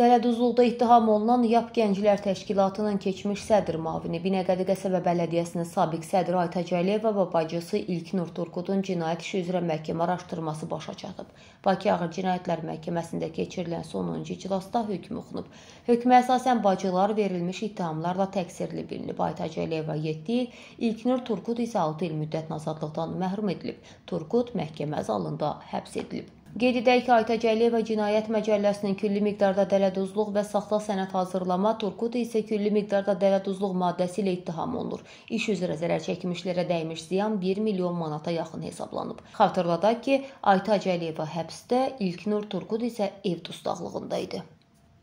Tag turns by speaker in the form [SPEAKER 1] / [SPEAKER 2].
[SPEAKER 1] Dələduzluqda ittiham olunan YAP Gənclər Təşkilatının keçmiş sədr müavini Binəqədi qəsəbə bələdiyyəsinin sabiq sədri Aytac Əliyeva və bacısı İlknur Turqudun cinayət işi üzrə məhkəmə araşdırması başa çatıb. Bakı Ağır Cinayətlər Məhkəməsində keçirilən sonuncu iclasda hökm oxunub. Hökmə əsasən bacılar verilmiş ittihamlarla təqsirli bilinib. Aytac Əliyeva 7 il, İlknur Turqud isə 6 il müddət azadlıqdan məhrum edilib. Turqud məhkəmə zalında həbs edilib. Qeyd edək ki, Aytac Əliyeva Cinayət Məcəlləsinin külli miqdarda dələduzluq və saxta sənəd hazırlama, Turqut isə külli miqdarda dələduzluq maddəsi ilə ittiham olunur. İş üzrə zərər çəkmişlərə dəymiş ziyan 1 milyon manata yaxın hesablanıb. Xatırladaq ki, Aytac Əliyeva həbsdə, İlknur Turqut isə ev dustaqlığında idi.